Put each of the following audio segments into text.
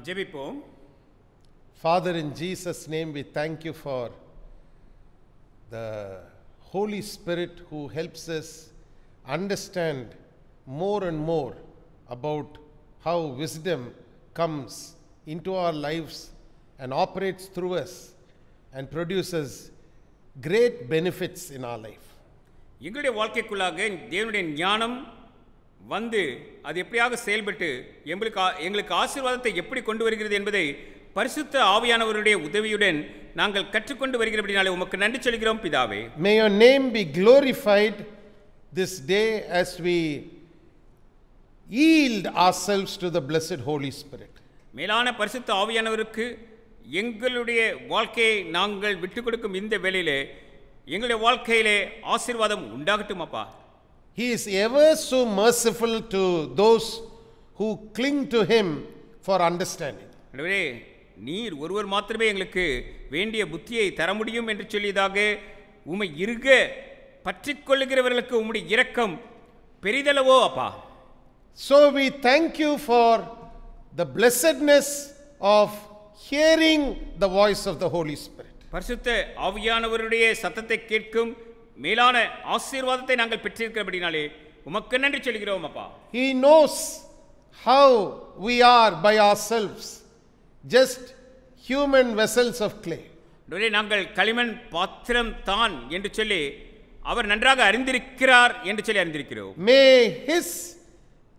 நாம் ஜெபிப்போம் Father, in Jesus' name, we thank you for the Holy Spirit who helps us understand more and more about how wisdom comes into our lives and operates through us and produces great benefits in our life. எங்களுடைய வாழ்க்கைக்குள்ளாக தேவனுடைய ஞானம் வந்து அது எப்படியாக செயல்பட்டு எங்களுக்கு எங்களுக்கு ஆசீர்வாதத்தை எப்படி கொண்டு வருகிறது என்பதை பரிசுத்த ஆவியானவருடைய உதவியுடன் நாங்கள் கற்றுக்கொண்டு வருகிறபடினாலே உமக்கு நன்றி சொல்கிறோம் பிதாவே. May your name be glorified this day as we yield ourselves to the blessed holy spirit. மேலான பரிசுத்த ஆவியானவருக்கு எங்களுடைய வாழ்க்கையை நாங்கள் விட்டுக் கொடுக்கும் இந்த வேளையிலே எங்களுடைய வாழ்க்கையிலே ஆசீர்வாதம் உண்டாகட்டும் அப்பா He is ever so merciful to those who cling to Him for understanding. நீர் ஒருவர் மாத்திரமே எங்களுக்கு வேண்டிய புத்தியை தர முடியும் என்று சொல்லியதாக உமை இருக பற்றிக்கொள்ளுகிறவர்களுக்கு உம்முடைய இரக்கம் பெரிதளவோ அப்பா so we thank you for the blessedness of hearing the voice of the Holy Spirit பரிசுத்த ஆவியானவருடைய சத்தத்தை கேட்கும் மேலான ஆசீர்வாதத்தை நாங்கள் பெற்றிருக்கிறபடினாலே உமக்கு நன்றி சொல்கிறோம் அப்பா He knows how we are by ourselves, just human vessels of clay. நாங்கள் களிமண் பாத்திரம் தான் என்று சொல்லி அவர் நன்றாக அறிந்திருக்கிறார் என்று சொல்லி அறிந்திருக்கிறோம் May His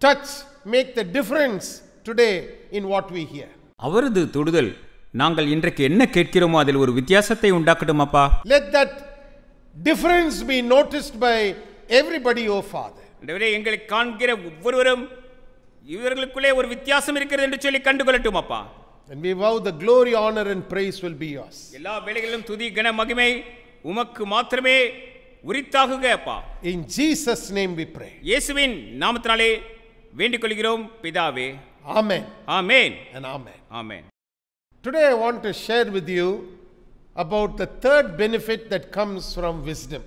touch make the difference today in what we hear. அவரது தொடுதல் நாங்கள் இன்றைக்கு என்ன கேட்கிறோமோ அதில் ஒரு வித்தியாசத்தை உண்டாக்கட்டும் அப்பா Let that difference be noticed by everybody, O Father. ஆண்டவரே எங்களை காண்கிற ஒவ்வொருவரும் இவர்களுக்குள்ளே ஒரு வித்தியாசம் இருக்கிறது என்று சொல்லி கண்டுகொள்ளட்டும் அப்பா And we vow the glory, honor, and praise will be yours. எல்லா வேலைகளிலும் துதி கன மகிமை உமக்கு மாத்திரமே உரித்தாகுக அப்பா In Jesus' name we pray. இயேசுவின் நாமத்தினாலே வேண்டிக் கொள்கிறோம் பிதாவே Amen amen and amen. Amen Today I want to share with you about the third benefit that comes from wisdom.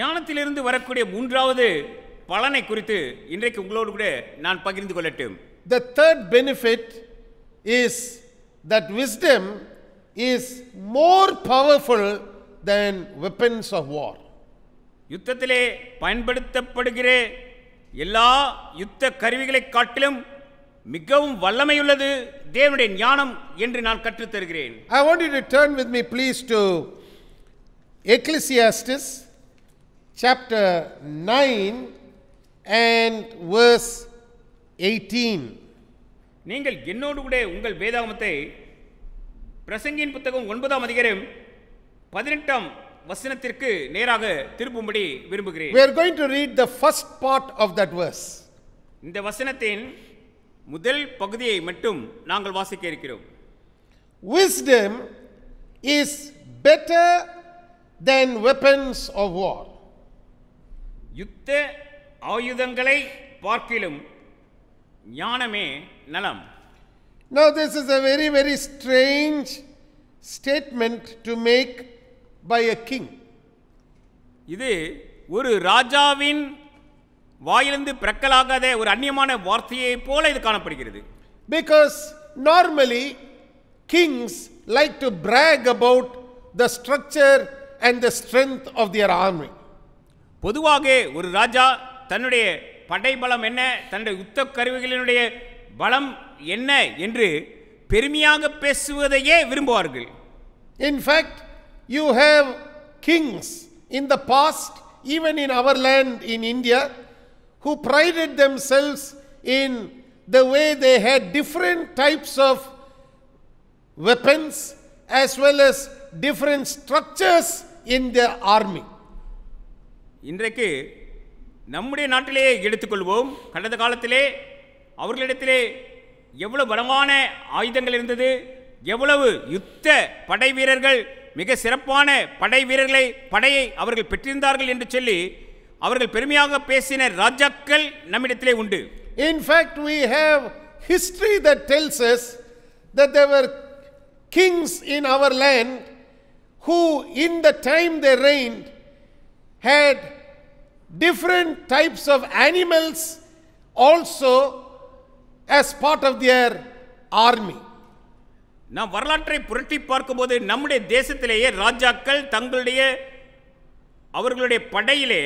ஞானத்திலிருந்து வரக்கூடிய மூன்றாவது பலனை குறித்து இன்றைக்கு உங்களோடு கூட நான் பகிர்ந்து கொள்ளட்டும் The third benefit is that wisdom is more powerful than weapons of war. யுத்தத்திலே பயன்படுத்தப்படுகிற எல்லா யுத்த கருவிகளை காட்டிலும் மிகவும் வல்லமையுள்ளது தேவனுடைய ஞானம் என்று நான் கற்றுத் தருகிறேன் I want you to turn with me, please, to Ecclesiastes chapter 9 and verse 18. நீங்கள் என்னோடு கூட உங்கள் வேதாகமத்தை பிரசங்கியின் புத்தகம் ஒன்பதாம் அதிகாரம் பதினெட்டாம் வசனத்திற்கு நேராக திருப்பும்படி விரும்புகிறேன் We are going to read the first part of that verse. இந்த வசனத்தின் முதல் பகுதியை மட்டும் நாங்கள் வாசிக்க இருக்கிறோம் Wisdom is better than weapons of war. யுத்த ஆயுதங்களை பார்க்கிலும் ஞானமே நலம் Now, this is a very, very strange statement to make by a king. இது ஒரு ராஜாவின் வாயிலிருந்து பிறக்கலாகாத ஒரு அந்நியமான வார்த்தையைப் போல இது காணப்படுகிறது Because normally kings like to brag about the structure and the strength of their army. பொதுவாக ஒரு ராஜா தன்னுடைய படைபலம் என்ன தன்னுடைய யுத்த கருவிகளினுடைய பலம் என்ன என்று பெருமையாக பேசுவதையே விரும்புவார்கள் fact, you have kings in the past, even in our land in India, who prided themselves in the way they had different types of weapons as well as different structures in their army. இன்றைக்கு நம்முடைய நாட்டிலேயே எடுத்துக்கொள்வோம் கடந்த காலத்திலே அவர்களிடத்திலே எவ்வளவு பலமான ஆயுதங்கள் இருந்தது எவ்வளவு யுத்த படை வீரர்கள் மிக சிறப்பான படை வீரர்களை படையை அவர்கள் பெற்றிருந்தார்கள் என்று சொல்லி அவர்கள் பெருமையாக பேசின ராஜாக்கள் நம்மிடத்திலே உண்டு In fact, we have history that tells us that there were kings in our land who, in the time they reigned, had different types of animals also as part of their army. நாம் வரலாற்றை புரட்டி பார்க்கும்போது நம்முடைய தேசத்திலேயே ராஜாக்கள் தங்களுடைய அவர்களுடைய படையிலே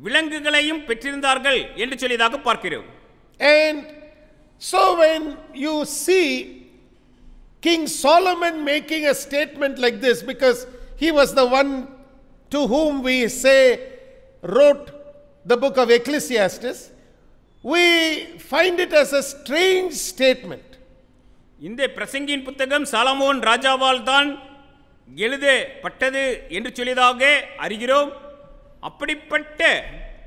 விலங்குகளையும் பெற்றிருந்தார்கள் என்று சொல்லியதாக பார்க்கிறோம் And so when you see King Solomon making a statement like this, because he was the one to whom we say wrote the book of Ecclesiastes, we find it as a strange statement. இந்த பிரசங்கியின் புத்தகம் Solomon ராஜாவால் தான் எழுதப்பட்டது என்று சொல்லியதாக அறிகிறோம் அப்படிப்பட்ட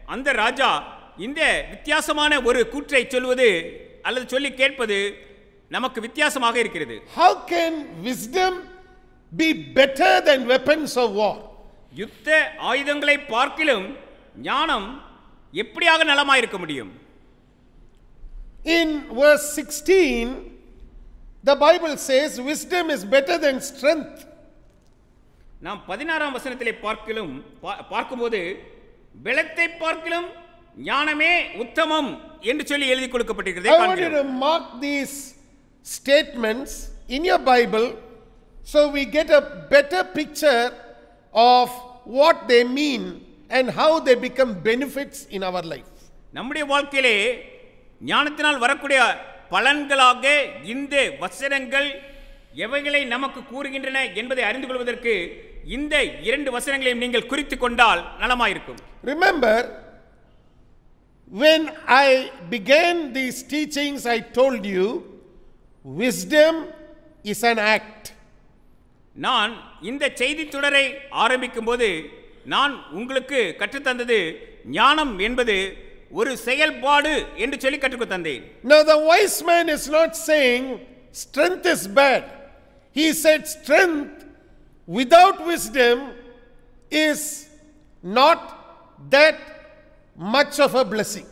அந்த ராஜா இந்த வித்தியாசமான ஒரு கூற்றை சொல்வது அல்லது சொல்லி கேட்பது நமக்கு வித்தியாசமாக இருக்கிறது How can wisdom be better than weapons of war? யுத்த ஆயுதங்களை பார்க்கிலும் ஞானம் எப்படியாக நலமாயிருக்க முடியும் In verse 16, the Bible says, Wisdom is better than strength. நாம் பதினாறாம் வசனத்திலே பார்க்கலும் பார்க்கும்போது பெலத்தை பார்க்கலும் ஞானமே உத்தமம் என்று சொல்லி எழுதி கொடுக்கப்பட்டிருக்கிறதை I want you to mark these statements in your Bible so we get a better picture of what they mean and how they become benefits in our life. நம்முடைய வாழ்க்கையிலே ஞானத்தினால் வரக்கூடிய பலன்களாக இந்த வசனங்கள் எவைகளை நமக்கு கூறுகின்றன என்பதை அறிந்து கொள்வதற்கு இந்த இரண்டு வசனங்களையும் நீங்கள் குறித்து கொண்டால் நலமாயிருக்கும் Remember, when I began these teachings, I told you wisdom is an act. நான் இந்த செய்தி தொடரை ஆரம்பிக்கும் போது நான் உங்களுக்கு கற்றுத்தந்தது ஞானம் என்பது ஒரு செயல்பாடு என்று சொல்லி கற்றுக் தந்தேன் Now, the wise man is not saying strength is bad. He said strength without wisdom is not that much of a blessing.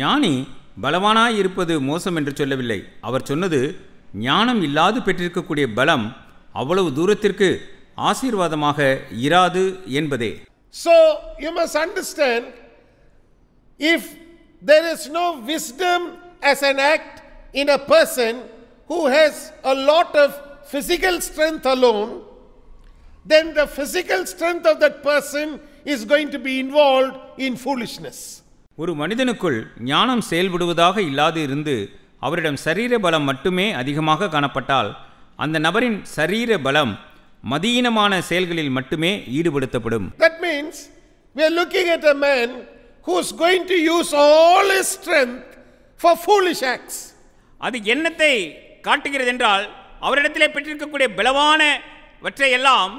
ஞானி பலவானாய் இருப்பது மோசம் என்று சொல்லவில்லை அவர் சொன்னது ஞானம் இல்லாது பெற்றிருக்கக்கூடிய பலம் அவ்வளவு தூரத்திற்கு ஆசீர்வாதமாக இராது என்பதே So, you must understand if there is no wisdom as an act in a person who has a lot of physical strength alone, then the physical strength of that person is going to be involved in foolishness. ஒரு மனிதனுக்குள் ஞானம் செயல்படுவதாக இல்லாது இருந்து அவரிடம் சரீர பலம் மட்டுமே அதிகமாக காணப்பட்டால் அந்த நபரின் சரீர பலம் மதீனமான செயல்களில் மட்டுமே ஈடுபடுத்தப்படும் That means we are looking at a man who's going to use all his strength for foolish acts. அது என்னத்தை காட்டுகிறது என்றால் அவரிடத்திலே பெற்றிருக்கக்கூடிய பலவானவற்றை எல்லாம்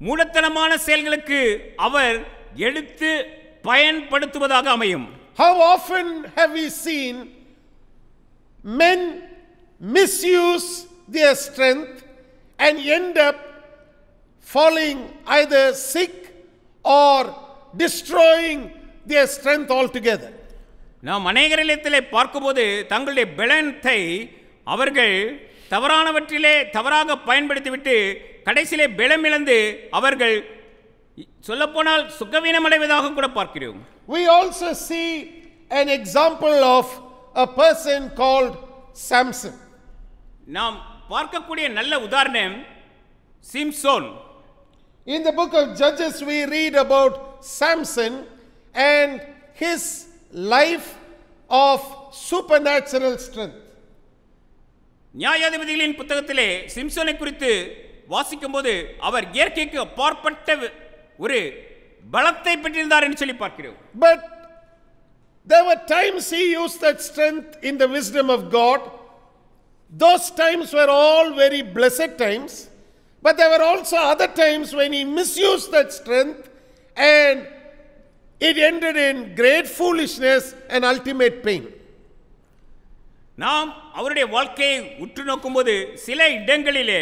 மூடத்தனமான செயல்களுக்கு அவர் எடுத்து பயன்படுத்துவதாக அமையும் How often have we seen men misuse their strength and end up falling either sick or destroying their strength altogether? நாம் அநேகரிடத்திலே பார்க்கும்போது தங்களுடைய பலத்தை அவர்கள் தவறானவற்றிலே தவறாக பயன்படுத்திவிட்டு கடைசியிலே பலமிழந்து அவர்கள் சொல்லப்போனால் சுகவீனமடைவதாக கூட பார்க்கிறோம் We also see an example of a person called Samson. நாம் பார்க்கக்கூடிய நல்ல உதாரணம் Samson In the book of Judges, we read about Samson and his life of supernatural strength. நியாயாதிபதிகளின் புத்தகத்திலே சிம்சோனை குறித்து வாசிக்கும்போது அவர் இயற்கைக்கு அப்பாற்பட்ட ஒரு பலத்தை பெற்றிருந்தார் என்று சொல்லி பார்க்கிறோம் But there were times he used that strength in the wisdom of God. Those times were all very blessed times. But there were also other times when he misused that strength and it ended in great foolishness and ultimate pain. நாம் அவருடைய வாழ்க்கையை உற்று நோக்கும்போது சில இடங்களிலே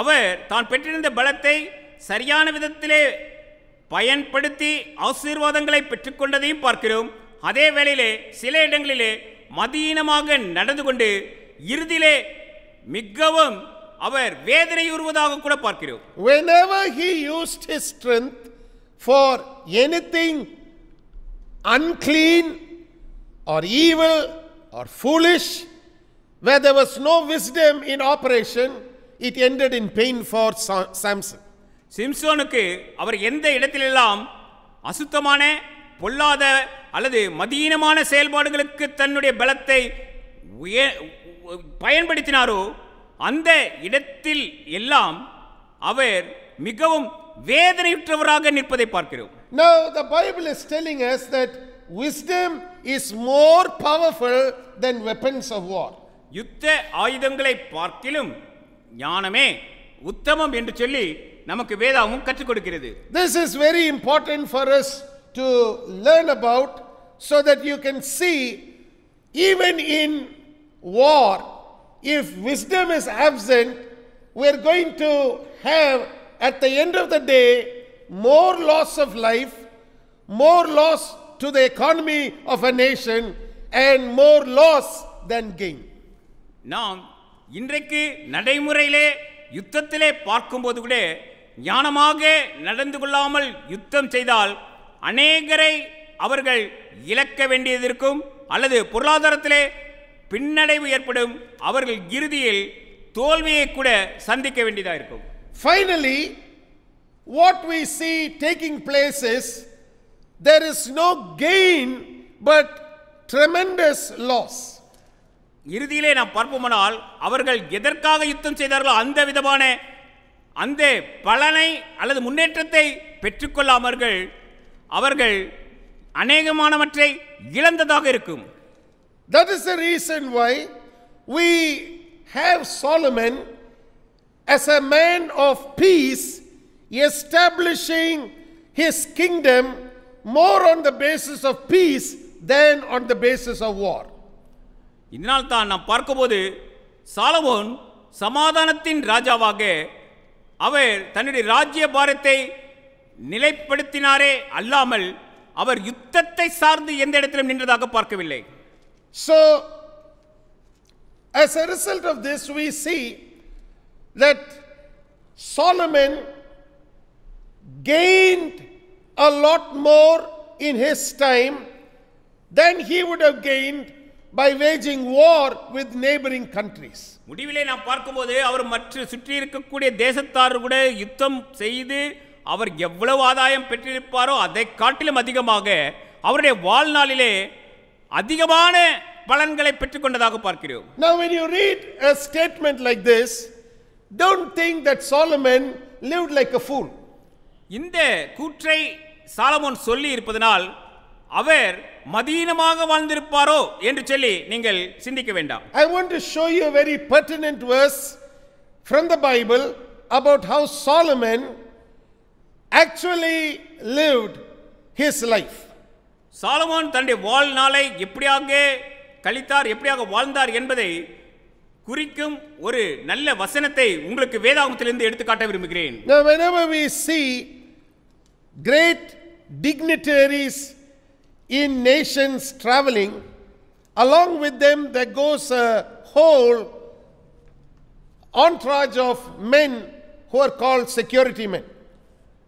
அவர் தான் பெற்றிருந்த பலத்தை சரியான விதத்திலே பயன்படுத்தி ஆசீர்வாதங்களை பெற்றுக்கொண்டதையும் பார்க்கிறோம். அதே வேளையிலே சில இடங்களிலே மதியீனமாக நடந்து கொண்டு இறுதியிலே மிகவும் அவர் வேதனையுறுவதாக கூட பார்க்கிறோம். Whenever he used his strength for anything unclean or evil or foolish, where there was no wisdom in operation, it ended in pain for Sa- Samson. சிம்சோனுக்கு அவர் எந்த இடத்திலெல்லாம் அசுத்தமான பொல்லாத அல்லது மதீனமான செயல்பாடுகளுக்கு தன்னுடைய பலத்தை பயன்படுத்தினாரோ அந்த இடத்தில் எல்லாம் அவர் மிகவும் வேதனையுற்றவராக நிற்பதை பார்க்கிறோம் Now, the Bible is telling us that wisdom is more powerful than weapons of war. யுத்த ஆயுதங்களை பார்க்கிலும் ஞானமே உத்தமம் என்று சொல்லி நமக்கு வேதாவும் கற்றுக் கொடுக்கிறது This is very important for us to learn about so that you can see, even in war, if wisdom is absent, we're going to have, at the end of the day, more loss of life, more loss to the economy of a nation, and more loss than gain. நாம் இன்றைக்கு நடைமுறையிலே யுத்தத்திலே பார்க்கும்போது கூட ஞானமாக நடந்து கொள்ளாமல் யுத்தம் செய்தால் அநேகரை அவர்கள் இழக்க வேண்டியது இருக்கும் அல்லது பொருளாதாரத்திலே பின்னடைவு ஏற்படும் அவர்கள் இறுதியில் தோல்வியை கூட சந்திக்க வேண்டியதாக இருக்கும் Finally, what we see taking place is there is no gain but tremendous loss. இறுதியிலே நாம் பார்ப்போமானால் அவர்கள் எதற்காக யுத்தம் செய்தார்களோ அந்த விதமான அந்த பலனை அல்லது முன்னேற்றத்தை பெற்றுக்கொள்ளாமர்கள் அவர்கள் அநேகமானவற்றை இழந்ததாக இருக்கும் That is the reason why we have Solomon as a man of peace establishing his kingdom more on the basis of peace than on the basis of war. இதனால் தான் நாம் பார்க்கும்போது சாலமோன் சமாதானத்தின் ராஜாவாக அவர் தன்னுடைய ராஜ்ய பாரத்தை நிலைப்படுத்தினாரே அல்லாமல் அவர் யுத்தத்தை சார்ந்து எந்த இடத்திலும் நின்றதாக பார்க்கவில்லை So, as a result of this, we see that Solomon gained a lot more in his time than he would have gained by waging war with neighboring countries. முடிவிலே நாம் பார்க்கும்போது அவர் மற்ற சுற்றி இருக்கக்கூடிய தேசத்தார் கூட யுத்தம் செய்து அவர் எவ்வளவு ஆதாயம் பெற்றிருப்பாரோ அதை காட்டிலும் அதிகமாக அவருடைய வாழ்நாளிலே அதிகமான பலன்களை பெற்றுக்கொண்டதாக பார்க்கிறோம் Now, when you read a statement like this, don't think that Solomon lived like a fool. இந்த கூற்றை சாலமோன் சொல்லி இருப்பதனால் அவர் மதீனமாக வாழ்ந்திருப்பாரோ என்று சொல்லி நீங்கள் சிந்திக்க வேண்டாம் want to show you a very pertinent verse from the Bible about how Solomon actually lived his life. Solomon தன்னுடைய வாழ்நாளை எப்படியாக கழித்தார் எப்படியாக வாழ்ந்தார் என்பதை குறிக்கும் ஒரு நல்ல வசனத்தை உங்களுக்கு வேதாகமத்திலிருந்து எடுத்துக்காட்ட விரும்புகிறேன் Now, whenever we see great dignitaries in nations traveling, along with them there goes a whole entourage of men who are called security men.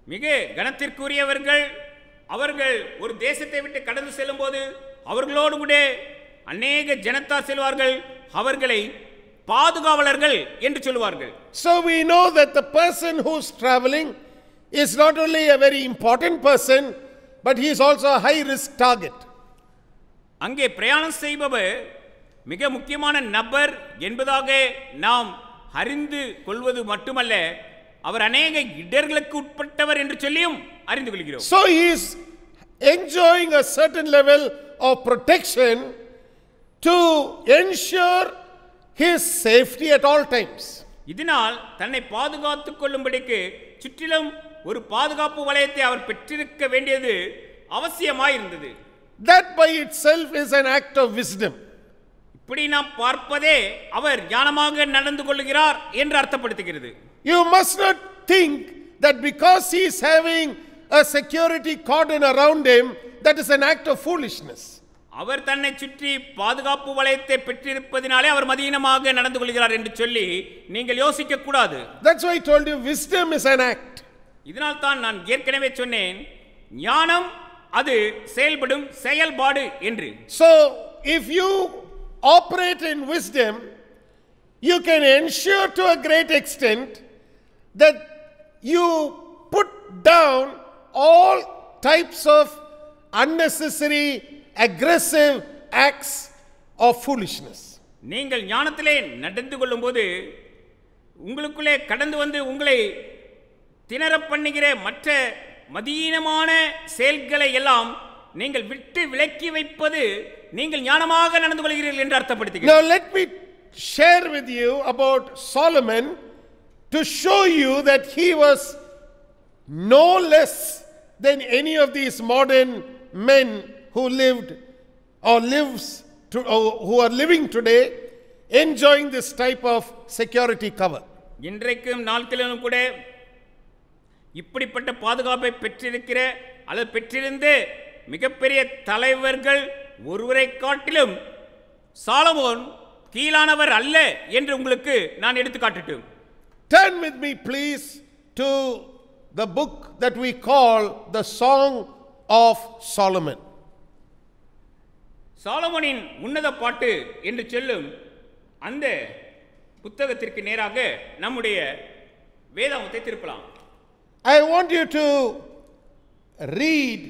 மிக கனத்திற்குரியவர்கள் அவர்கள் ஒரு தேசத்தை விட்டு கடந்து செல்லும்போது அவர்களோடு கூட அநேக ஜனத்தார் செல்வார்கள் அவர்களை பாதுகாவலர்கள் என்று சொல்லுவார்கள் So we know that the person who's traveling is not only a very important person, but he is also a high risk target. அங்கே பிரயாணம் செய்பவர் மிக முக்கியமான நபர் என்பதாக நாம் அறிந்து கொள்வது மட்டுமல்ல அவர் அநேக இடர்களுக்கு உட்பட்டவர் என்று சொல்லியும் அறிந்து கொள்கிறோம் So he is enjoying a certain level of protection to ensure his safety at all times. இதனால் தன்னை பாதுகாத்துக் கொள்ளும்படிக்கு சுற்றிலும் ஒரு பாதுகாப்பு வளையத்தை அவர் பெற்றிருக்க வேண்டியது அவசியமாயிருந்தது That by itself is an act of wisdom. இப்படி நாம் பார்ப்பதே அவர் ஞானமாக நடந்து கொள்ளுகிறார் என்று அர்த்தப்படுத்துகிறது You must not think that because he is having a security cordon around him, that is an act of foolishness. அவர் தன்னை சுற்றி பாதுகாப்பு வளையத்தை பெற்றிருப்பதினாலே அவர் மதீனமாக நடந்து கொள்கிறார் என்று சொல்லி நீங்கள் யோசிக்க கூடாது why I told you wisdom is an act. இதனால் தான் நான் ஏற்கனவே சொன்னேன் ஞானம் அது செயல்படும் செயல்பாடு என்று So, if you operate in wisdom, you can ensure to a great extent that you put down all types of unnecessary, aggressive acts of foolishness. நீங்கள் ஞானத்திலே நடந்து கொள்ளும்போது உங்களுக்குள்ளே கடந்து வந்து உங்களை திணறப் பண்ணுகிற மற்ற மதீனமான செயல்களை எல்லாம் நீங்கள் விட்டு விலக்கி வைப்பது நீங்கள் ஞானமாக நடந்து கொள்கிறீர்கள் என்று Now, let me share with you about Solomon to show you that he was no less than any of these modern men who lived or lives to, or who are living today enjoying this type of security cover. இன்றைக்கும் நாட்களிலும் கூட இப்படிப்பட்ட பாதுகாப்பை பெற்றிருக்கிற அல்லது பெற்றிருந்து மிகப்பெரிய தலைவர்கள் ஒருவரை காட்டிலும் சாலமோன் கீழானவர் அல்ல என்று உங்களுக்கு நான் எடுத்து காட்டட்டும் Turn with me, please, to the book that we call the Song of Solomon. சாலமோனின் உன்னத பாட்டு என்று சொல்லும் அந்த புத்தகத்திற்கு நேராக நம்முடைய வேதாமத்தை திருப்பலாம் I want you to read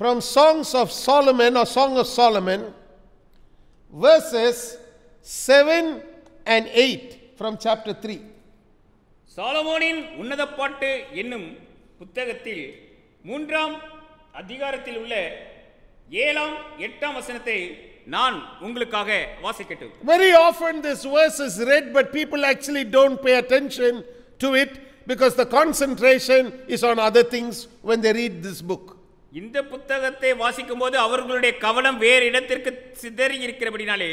from Songs of Solomon or Song of Solomon, verses 7 and 8 from chapter 3. சாலமோனின் உன்னத பாட்டு என்னும் புத்தகத்தில் மூன்றாம் அதிகாரத்தில் உள்ள ஏழாம் எட்டாம் வசனத்தை நான் உங்களுக்காக வாசிக்கட்டும் Very often this verse is read, but people actually don't pay attention to it because the concentration is on other things when they read this book. இந்த புத்தகத்தை வாசிக்கும் போது அவர்களுடைய கவனம் வேறு இடத்திற்கு சிதறி இருக்கிறபடினாலே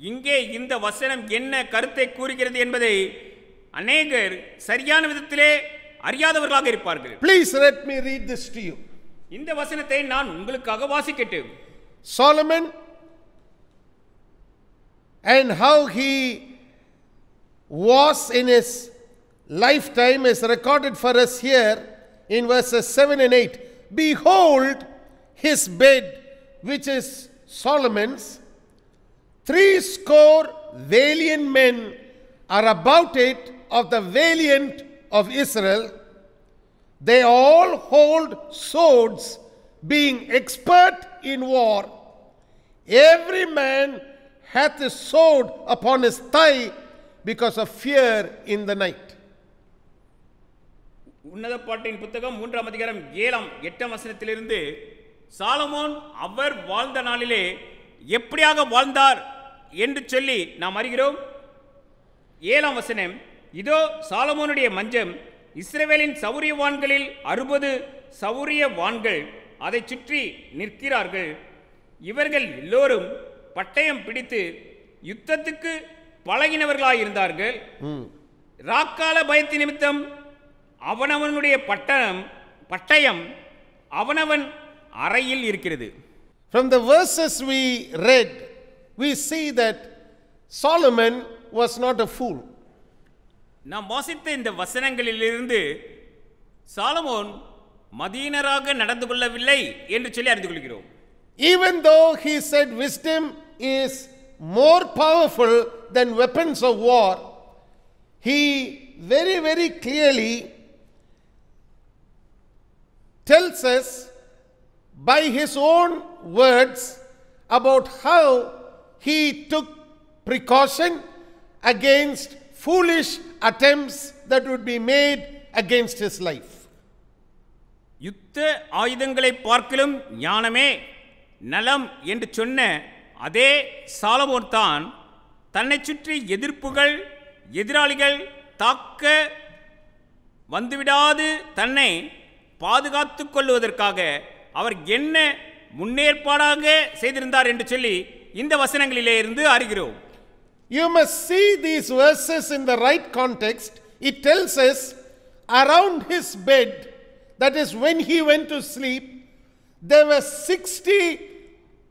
இங்கே இந்த வசனம் என்ன கருத்தை கூறுகிறது என்பதை அநேகர் சரியான விதத்திலே அறியாதவர்களாக இருப்பார்கள் Please let me read this to you. இந்த வசனத்தை நான் உங்களுக்காக வாசிக்கட்டும் Solomon and how he was in his lifetime is recorded for us here in verses 7 and 8. Behold his bed, which is Solomon's, three score valiant men are about it of the valiant of Israel. They all hold swords, being expert in war. Every man hath a sword upon his thigh because of fear in the night. உன்னத பாட்டின் புத்தகம் மூன்றாம் அதிகாரம் ஏழாம் எட்டாம் வசனத்திலிருந்து Solomon அவர் வாழ்ந்த நாளிலே எப்படியாக வாழ்ந்தார்? என்று சொல்லி நாம் அறிகிறோம். ஏழாம் வசனம் இதோ சாலமோனுடைய மஞ்சம் இஸ்ரவேலின் சௌரியவான்களில் அறுபது சௌரியவான்கள் அதை சுற்றி நிற்கிறார்கள். இவர்கள் எல்லோரும் பட்டயம் பிடித்து யுத்தத்துக்கு பழகினவர்களாயிருந்தார்கள். ராக்கால பயத்து நிமித்தம் அவனவனுடைய பட்டணம் பட்டயம் அவனவன் அறையில் இருக்கிறது From the verses we read, we see that Solomon was not a fool. நாம் வாசித்த இந்த வசனங்களிலிருந்து சாலமோன் மதீனராக நடந்து கொள்ளவில்லை என்று சொல்லி அறிந்து கொள்கிறோம் Even though he said wisdom is more powerful than weapons of war, he very, very clearly tells us by his own words about how he took precaution against foolish attempts that would be made against his life. யுத்த ஆயுதங்களை பார்க்கிலும் ஞானமே நலம் என்று சொன்ன அதே Solomon தான் தன்னை சுற்றி எதிர்ப்புகள் எதிராளிகள் தாக்க வந்துவிடாது தன்னை பாதுகாத்து கொள்வதற்காக அவர் என்ன முன்னேற்பாடாக செய்திருந்தார் என்று சொல்லி இந்த வசனங்களிலே இருந்து அறிகிறோம் You must see these verses in the right context. It tells us around his bed, that is when he went to sleep, there were 60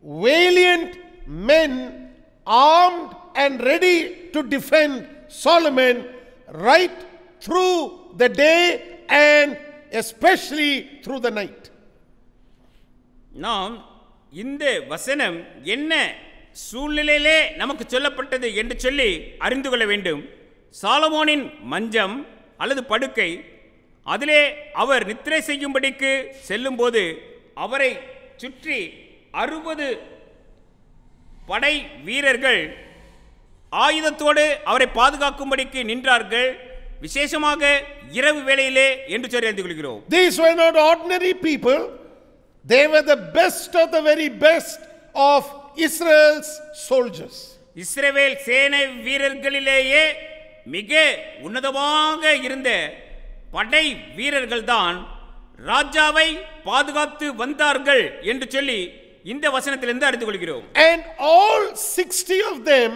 valiant men armed and ready to defend Solomon right through the day and especially through the night நாம் இந்த வசனம் என்ன சூழ்நிலையிலே நமக்கு சொல்லப்பட்டது என்று சொல்லி அறிந்து கொள்ள வேண்டும். சாலமோனின் மஞ்சம் அல்லது படுக்கை அதிலே அவர் நித்திரை செய்யும்படிக்கு செல்லும்போது அவரை சுற்றி அறுபது படை வீரர்கள் ஆயுதத்தோடு அவரை பாதுகாக்கும்படிக்கு நின்றார்கள். விசேஷமாக இரவு வேளையிலே என்று சொல்லி அறிந்து கொள்கிறோம். These were not ordinary people, they were the best of the very best of Israel's soldiers. இஸ்ரவேல் சேனை வீரர்களிலேயே மிக உன்னதமாக இருந்த படை வீரர்கள்தான் ராஜாவை பாதுகாத்து வந்தார்கள் என்று சொல்லி இந்த வசனத்திலிருந்து அறிந்து கொள்கிறோம். And all 60 of them,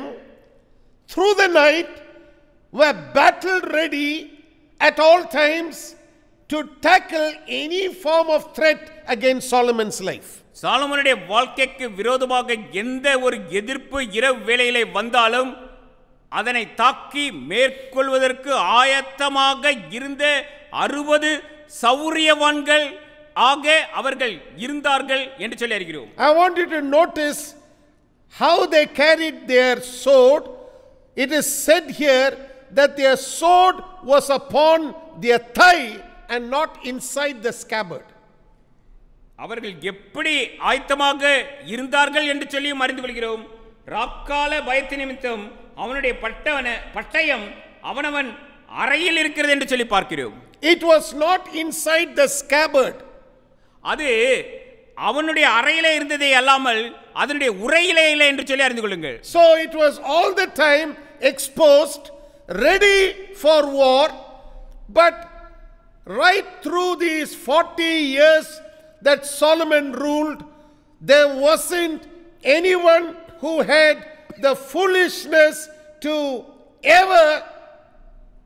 through the night, were battle ready at all times to tackle any form of threat against Solomon's life. சாலமோனுடைய வாழ்க்கைக்கு விரோதமாக எந்த ஒரு எதிர்ப்பு இரவு வேளையிலே வந்தாலும் அதனை தாக்கி மேற்கொள்வதற்கு ஆயத்தமாக இருந்த அறுபது சௌரியவான்கள் ஆக அவர்கள் இருந்தார்கள் என்று சொல்லி அறிகிறோம் I want you to notice how they carried their sword. It is said here that their sword was upon their thigh and not inside the scabbard. அவர்கள் எப்படி ஆயத்தமாக இருந்தார்கள் என்று சொல்லியும் அறிந்து கொள்கிறோம் ராக்கால பயத்து நிமித்தம் அவனுடைய பட்டவன பட்டயம் அவனவன் அறையில் இருக்கிறது என்று சொல்லி பார்க்கிறோம் It was not inside the scabbard. அது அவனுடைய அறையிலே இருந்ததே அல்லாமல் அதனுடைய உரையிலே இல்லை என்று சொல்லி அறிந்து கொள்ளுங்கள் So it was all the time exposed, ready for war, but right through these 40 years that Solomon ruled, there wasn't anyone who had the foolishness to ever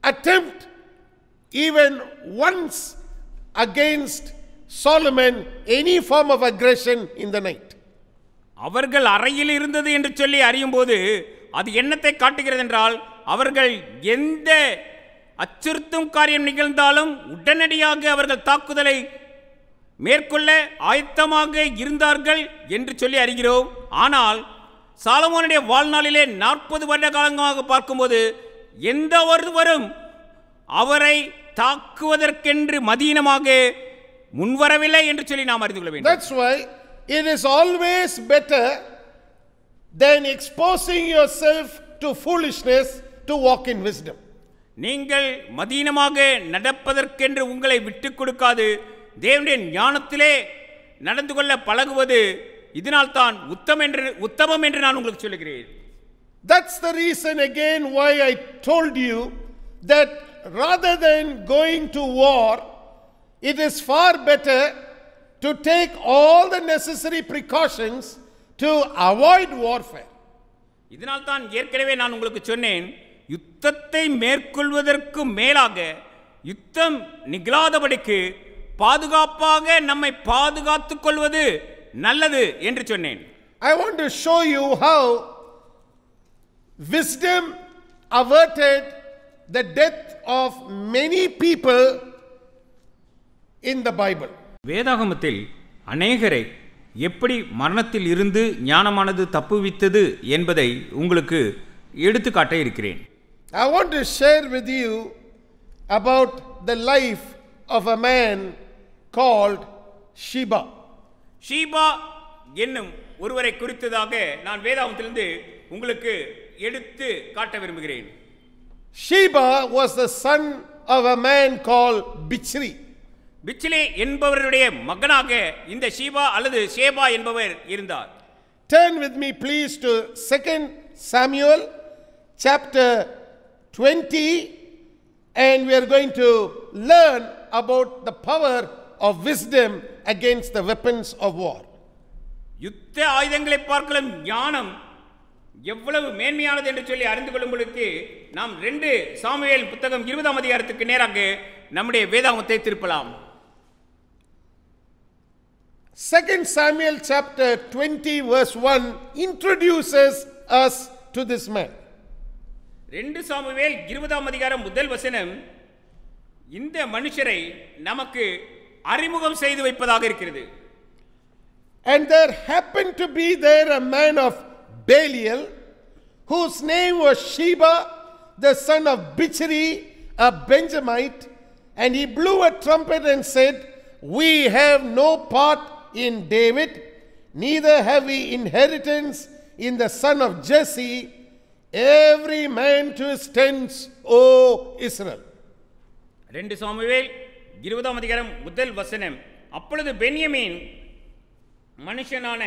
attempt even once against Solomon any form of aggression in the night. அவர்கள் அறையில் இருந்தது என்று சொல்லி அறியும் போது அது என்னத்தை காட்டுகிறது என்றால் அவர்கள் எந்த அச்சுறுத்தும் காரியம் நிகழ்ந்தாலும் உடனடியாக அவர்கள் தாக்குதலை மேற்கொள்ள ஆயத்தமாக இருந்தார்கள் என்று சொல்லி அறிகிறோம். ஆனால் சாலமோனுடைய வாழ்நாளிலே நாற்பது வருட காலமாக பார்க்கும்போது எந்த ஒருவரும் அவரை தாக்குவதற்கென்று மதீனமாக முன்வரவில்லை என்று சொல்லி நாம் அறிந்து கொள்ள வேண்டும். That's why it is always better than exposing yourself to foolishness to walk in wisdom. நீங்கள் மதீனமாக நடப்பதற்கென்று உங்களை விட்டுக் கொடுக்காது தேவனுடைய ஞானத்திலே நடந்து கொள்ள பழகுவது இதனால் தான் உத்தம் என்று உத்தமம் என்று நான் உங்களுக்கு சொல்லுகிறேன் That's the reason again why I told you that rather than going to war, it is far better to take all the necessary precautions to avoid warfare. இதனால் தான் ஏற்கனவே நான் உங்களுக்கு சொன்னேன் யுத்தத்தை மேற்கொள்வதற்கு மேலாக யுத்தம் நிகழாதபடிக்கு பாதுகாப்பாக நம்மை பாதுகாத்துக் கொள்வது நல்லது என்று சொன்னேன் I want to show you how wisdom averted the death of many people in the Bible. வேதாகமத்தில் அநேகரை எப்படி மரணத்தில் இருந்து ஞானமானது தப்புவித்தது என்பதை உங்களுக்கு எடுத்துக்காட்ட இருக்கிறேன் I want to share with you about the life of a man called Sheba. Sheeba என்னும் ஒருவரை குறித்ததாக நான் வேதாகமத்திலிருந்து உங்களுக்கு எடுத்து காட்ட விரும்புகிறேன் Sheba was the son of a man called Bichri. பிச்சிலே என்பவருடைய மகனாக இந்த ஷீபா அல்லது ஷேபா என்பவர் இருந்தார் Turn with me, please, to 2 Samuel chapter 20, and we are going to learn about the power of wisdom against the weapons of war. யுத்த ஆயுதங்களை பார்க்கலாம் ஞானம் எவ்வளவு மேன்மையானது என்று சொல்லி அறிந்து கொள்ளும்பொழுது நாம் ரெண்டு சாமுவேல் புத்தகம் இருபதாம் அதிகாரத்துக்கு நேராக நம்முடைய வேதாகமத்தை திருப்பலாம் 2 Samuel chapter 20, verse 1 introduces us to this man. ரெண்டு சாமுவேல் இருபதாம் அதிகாரம் முதல் வசனம் இந்த மனுஷரை நமக்கு அறிமுகம் செய்து வைப்பதாக இருக்கிறது And there happened to be there a man of Belial, whose name was Sheba, the son of Bichri, a Benjamite, and he blew a trumpet and said, We have no part in David, neither have we inheritance in the son of Jesse, Every man to his O Israel ரெண்டு Samuel இருபதாம் அதிகாரம் முதல் வசனம். அப்பொழுது பென்யமீன் மனுஷனான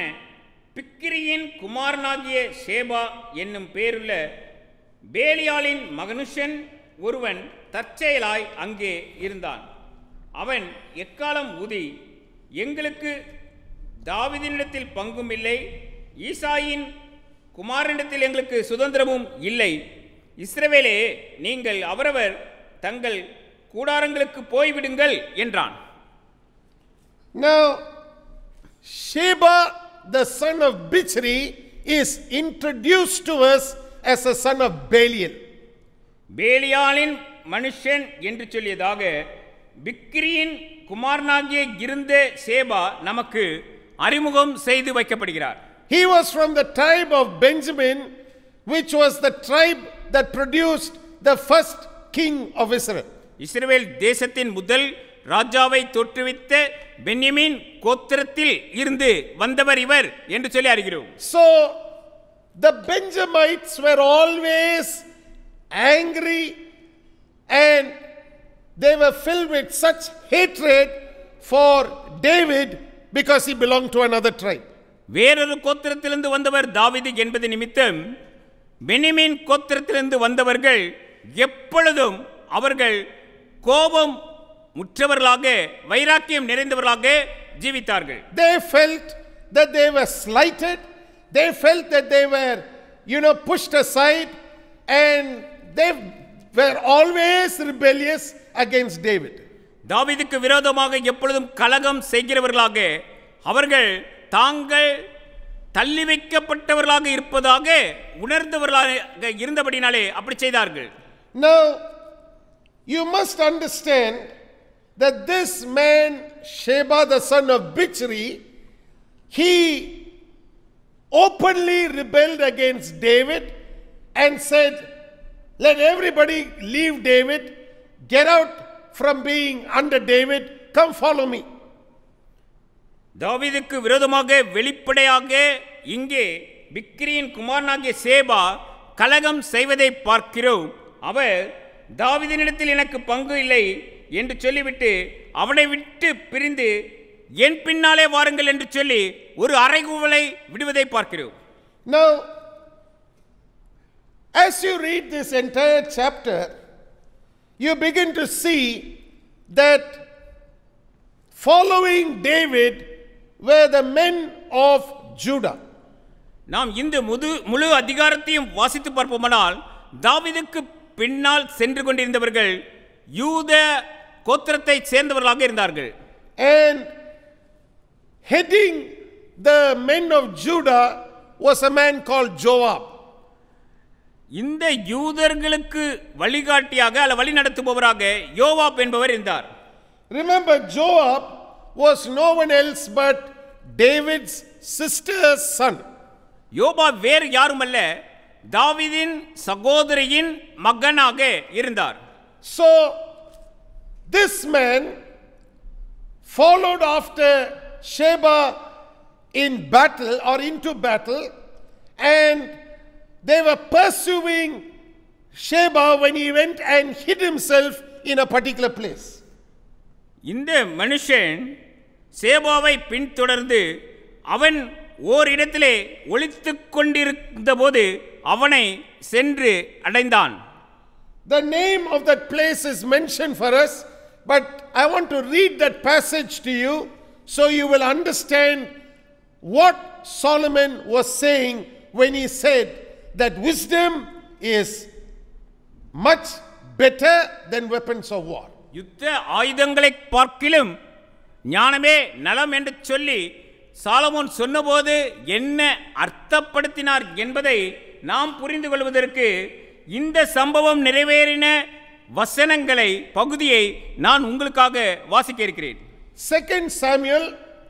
பிக்கிரியின் குமாரனாகிய சேபா என்னும் பேருள்ள பேலியாளின் மகனுஷன் ஒருவன் தற்செயலாய் அங்கே இருந்தான். அவன் எக்காலம் ஊதி எங்களுக்கு தாவிதினிடத்தில் பங்கும் இல்லை ஈசாயின் குமாரனிடத்தில் எங்களுக்கு சுதந்திரமும் இல்லை. இஸ்ரவேலே நீங்கள் அவரவர் தங்கள் கூடாரங்களுக்கு போய்விடுங்கள் என்றான். Now, Sheba, the son of Bichri, is introduced to us as a son of Belial. பேலியாளின் மனுஷன் என்று சொல்லியதாக பிக்ரியின் குமாரனாகிய இருந்த சேபா நமக்கு அறிமுகம் செய்து வைக்கப்படுகிறார். He was from the tribe of Benjamin, which was the tribe that produced the first king of Israel. இஸ்ரவேல் தேசத்தின் முதல் ராஜாவை தோற்றுவித்த பென்யமீன் கோத்திரத்தில் இருந்து வந்தவர் இவர் என்று சொல்லி அறிகிறோம் So, the Benjamites were always angry and they were filled with such hatred for David because he belonged to another tribe. வேறொரு கோத்திரத்திலிருந்து வந்தவர் தாவீது என்பது நிமித்தம் பெனிமின் கோத்திரத்திலிருந்து வந்தவர்கள் எப்பொழுதும் அவர்கள் கோபம் முற்றவர்களாக வைராக்கியம் நிறைந்தவர்களாக ஜீவித்தார்கள் They felt that they were slighted, they felt that they were, you know, pushed aside, and they were always rebellious against David. தாவீதுக்கு விரோதமாக எப்பொழுதும் கலகம் செய்கிறவர்களாக அவர்கள் தாங்கள் தள்ளி வைக்கப்பட்டவர்களாக இருப்பதாக உணர்ந்தவர்களாக இருந்தபடினாலே அப்படி செய்தார்கள் Now, you must understand that this man, Sheba, the son of Bichri, he openly rebelled against David and said, Let everybody leave David, get out from being under David, come follow me. தாவிதுக்கு விரோதமாக வெளிப்படையாக இங்கே பிக்ரியின் குமாரனாகிய சேபா கலகம் செய்வதை பார்க்கிறோம். அவர் தாவிதனிடத்தில் எனக்கு பங்கு இல்லை என்று சொல்லிவிட்டு அவனை விட்டு பிரிந்து என் பின்னாலே வாருங்கள் என்று சொல்லி ஒரு அறைகூவலை விடுவதை பார்க்கிறோம். Now, as you read this entire chapter, you begin to see that following David were the men of Judah. நாம் இந்த முது முழு அதிகாரத்தையும் வாசித்து பார்ப்போமானால் தாவீதுக்கு பின்னால் சென்று கொண்டிருந்தவர்கள் யூத கோத்திரத்தை சேர்ந்தவர்களாக இருந்தார்கள் And heading the men of Judah was a man called Joab. இந்த யூதர்களுக்கு வழிகாட்டியாக அல்ல வழி நடத்துபவராக யோவாப் என்பவர் இருந்தார் Remember, Joab was no one else but David's sister's son. யோபா வேறு யாருமல்ல தாவீதின் சகோதரியின் மகனாக இருந்தார் So, this man followed after Sheba in battle or into battle, and they were pursuing Sheba when he went and hid himself in a particular place. இந்த மனுஷன் சேபாவை பின்தொடர்ந்து அவன் ஓரிடத்திலே ஒளித்துக் கொண்டிருந்த போது அவனை சென்று அடைந்தான் The name of that place is mentioned for us, but I want to read that passage to you so you will understand what Solomon was saying when he said that wisdom is much better than weapons of war. யுத்த ஆயுதங்களை பார்க்கிலும் ஞானமே நலம் என்று சொல்லி Solomon சொன்னபோது என்ன அர்த்தப்படுத்தினார் என்பதை நாம் புரிந்து கொள்வதற்கு இந்த சம்பவம் நிறைவேறின வசனங்களை பகுதியை நான் உங்களுக்காக வாசிக்க இருக்கிறேன் 2 Samuel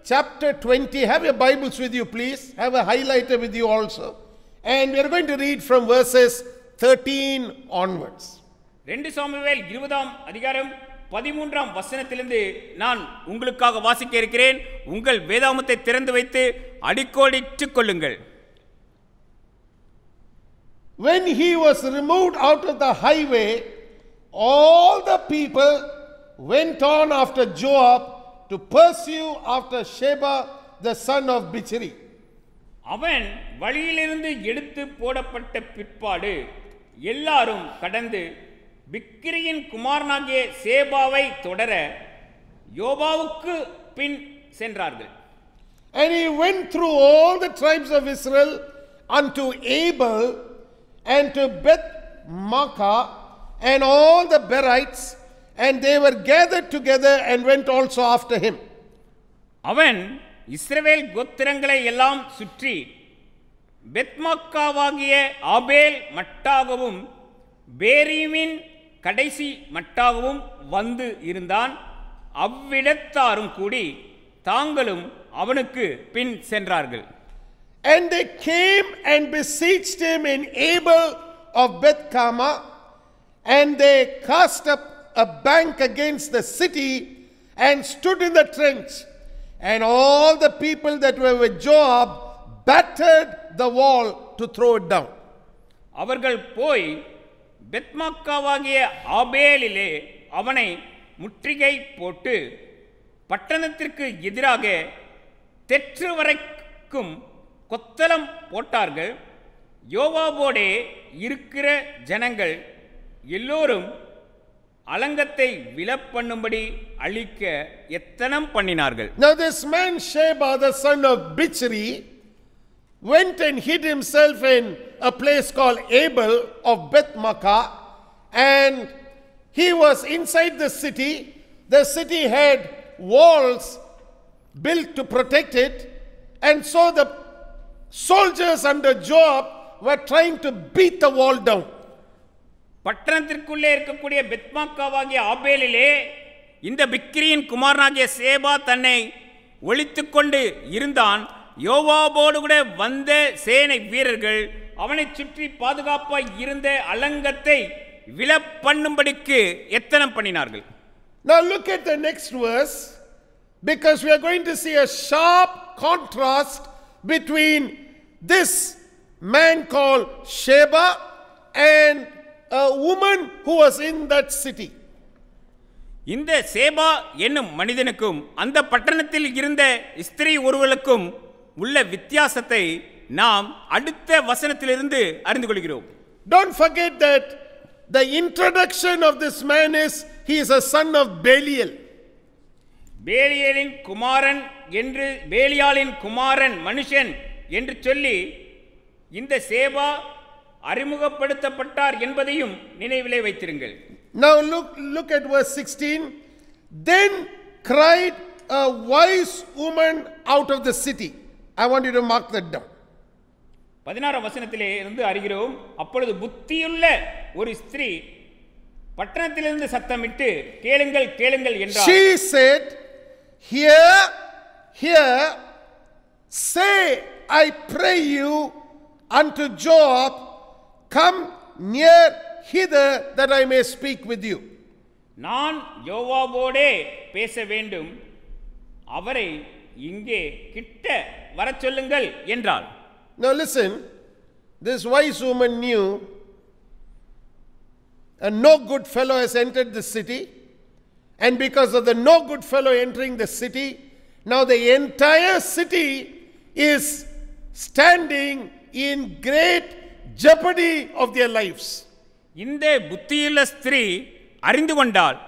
chapter 20. Have your Bibles with you, please. Have a highlighter with you also. And we are going to read from verses 13 onwards. ரெண்டு சாமுவேல் இருபதாம் அதிகாரம் பதிமூன்றாம் வசனத்திலிருந்து நான் உங்களுக்காக வாசிக்க இருக்கிறேன் உங்கள் வேதாமத்தை திறந்து வைத்து அடிக்கோடிட்டுக் கொள்ளுங்கள் When he was removed out of the highway, all the people went on after Joab to pursue after Sheba, the son of Bichri. அவன் வழியிலிருந்து எடுத்து போடப்பட்ட பிற்பாடு எல்லாரும் கடந்து பிக்கிரியின் குமாரனாகிய சேபாவை தொடர யோபாவுக்கு பின் சென்றார்கள் And he went through all the tribes of Israel unto Abel and to Beth Makkah and all the Berites and they were gathered together and went also after him. அவன் இஸ்ரவேல் கோத்திரங்களை எல்லாம் சுற்றி பெத்மக்காவாகிய ஆபேல் மட்டாகவும் பேரீமின் கடைசி மட்டாகவும் வந்து இருந்தான் அவ்விடத்தாரும் கூடி தாங்களும் அவனுக்கு பின் சென்றார்கள் And they came and besieged him in Abel of Beth Kama, and they cast up a bank against the city and stood in the trench. And all the people that were with Joab battered the wall to throw it down. அவர்கள் போய் பெத்மாக்காவாகிய ஆபேலிலே அவனை முற்றுகை போட்டு பட்டணத்திற்கு எதிராக தெற்று வரைக்கும் கொத்தளம் போட்டார்கள். யோவாவோடே இருக்கிற ஜனங்கள் எல்லோரும் அலங்கத்தை விலப்பண்ணும்படி அழிக்க எத்தனம் பண்ணினார்கள். Now, this man Sheba, the son of Bichri, went and hid himself in a place called Abel of Beth Makkah, and he was inside the city. The city had walls built to protect it, and so the soldiers under Joab were trying to beat the wall down. பட்டணத்திற்குள்ளே இருக்கக்கூடிய பெத்மாக்காவாகிய ஆபேலிலே இந்த பிக்ரியின் குமாரனாகிய சேபா தன்னை ஒழித்து கொண்டு இருந்தான் யோவாபோடு கூட வந்த சேனை வீரர்கள் அவனைச் சுற்றி பாதுகாப்பாய் இருந்த அலங்கத்தை விலப்பண்ணும்படிக்கு எத்தனம் பண்ணினார்கள் Now look at the next verse because we are going to see a sharp contrast between this man called Sheba and a woman who was in that city. இந்த சேபா என்னும் மனிதனுக்கும் அந்த பட்டணத்தில் இருந்த ஸ்திரீ ஒருவருக்கும் உள்ள வித்தியாசத்தை நாம் அடுத்த வசனத்திலிருந்து அறிந்து கொள்கிறோம் Don't forget that the introduction of this man is he is a son of Belial. பேலியலின் குமாரன் என்று பேலியாளின் குமாரன் மனுஷன் என்று சொல்லி இந்த சேபா அறிமுகப்படுத்தப்பட்டார் என்பதையும் நினைவிலே வைத்திருங்கள் Now look, look at verse 16. Then cried a wise woman out of the city. I want you to mark that down. பதினாறாம் வசனத்திலே இருந்து அறிகிறோம் அப்பொழுது புத்தியுள்ள ஒரு ஸ்திரீ பட்டணத்திலிருந்து சத்தமிட்டு கேளுங்கள் கேளுங்கள் என்றார். She said, Here, here, say, I pray you unto Joab, come near hither that I may speak with you. நான் யோவாபோடே பேச வேண்டும். அவரை இங்கே கிட்ட வரச் சொல்லுங்கள் என்றாள். Now listen, this wise woman knew and no good fellow has entered the city, and because of the no good fellow entering the city, now the entire city is standing in great jeopardy of their lives. இந்த புத்தியுள்ள ஸ்திரீ அறிந்து கொண்டாள்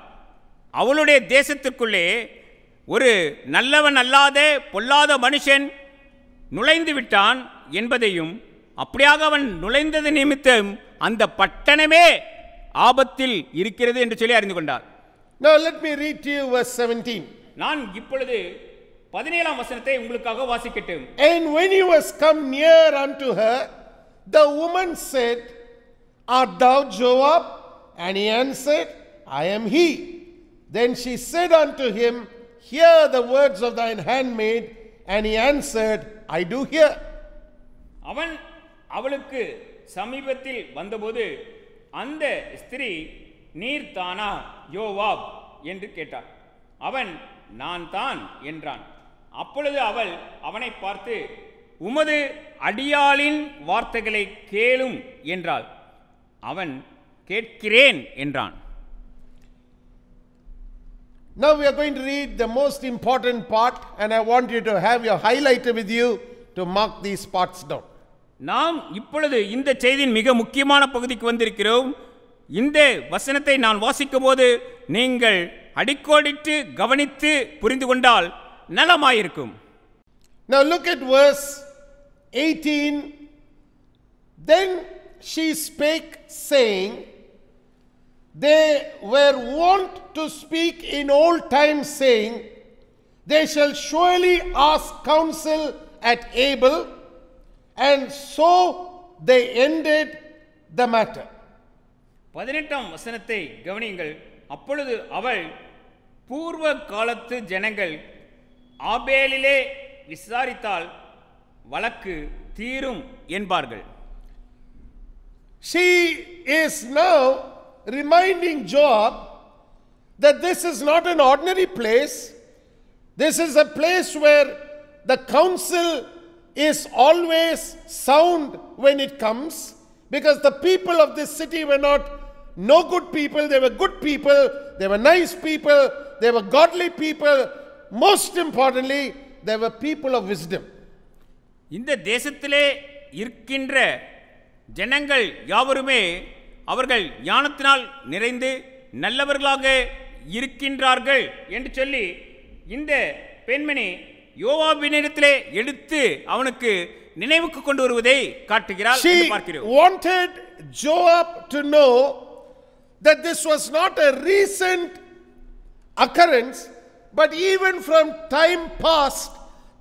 அவளுடைய தேசத்துக்குள்ளே ஒரு நல்லவன் அல்லாத பொல்லாத மனுஷன் நுழைந்து விட்டான் என்பதையும் அப்படியாக அவன் நுழைந்தது நிமித்தம் அந்த பட்டணமே ஆபத்தில் இருக்கிறது என்று சொல்லி அறிந்து கொண்டார் Now let me read to you verse 17. நான் இப்பொழுது பதினேழாம் வசனத்தை உங்களுக்காக வாசிக்கட்டும் And when he was come near unto her, the woman said, Art thou Joab? And he answered, I am he. Then she said unto him, Hear the words of thine handmaid. And he answered, I do hear. அவன் அவளுக்கு சமீபத்தில் வந்தபோது அந்த ஸ்திரீ நீர் தானா யோவாப்? என்று கேட்டாள் அவன் நான் தான் என்றான். அப்பொழுது அவள் அவனை பார்த்து உமது அடியாளின் வார்த்தைகளை கேளும் என்றாள். அவன் கேட்கிறேன் என்றான். Now we are going to read the most important part, and I want you to have your highlighter with you to mark these parts down. நாம் இப்பொழுது இந்த செய்தியின் மிக முக்கியமான பகுதிக்கு வந்திருக்கிறோம் இந்த வசனத்தை நான் வாசிக்கும் போது நீங்கள் அடிக்கோடிட்டு கவனித்து புரிந்து கொண்டால் நலமாயிருக்கும் Now look at verse 18. Then she spake, saying, they were wont to speak in old times, saying, They shall surely ask counsel at Abel, and so they ended the matter. பதினெட்டாம் வசனத்தை கவனியுங்கள் அப்பொழுது அவள் பூர்வ காலத்து ஜனங்கள் ஆபேலிலே விசாரித்தால் வழக்கு தீரும் என்பார்கள் She is now reminding Joab that this is not an ordinary place. This is a place where the counsel is always sound when it comes because the people of this city were not no good people, they were good people, they were nice people, they were godly people. Most importantly, they were people of wisdom. இந்த தேசத்திலே இருக்கின்ற ஜனங்கள் யாவருமே அவர்கள் ஞானத்தினால் நிறைந்து நல்லவர்களாக இருக்கின்றார்கள் என்று சொல்லி இந்த பெண்மணி யோவாபினிடத்திலே எடுத்து அவனுக்கு நினைவுக்கு கொண்டு வருவதை என்று பார்க்கிறோம் wanted Joab to know that this was not a recent occurrence, but even from time past,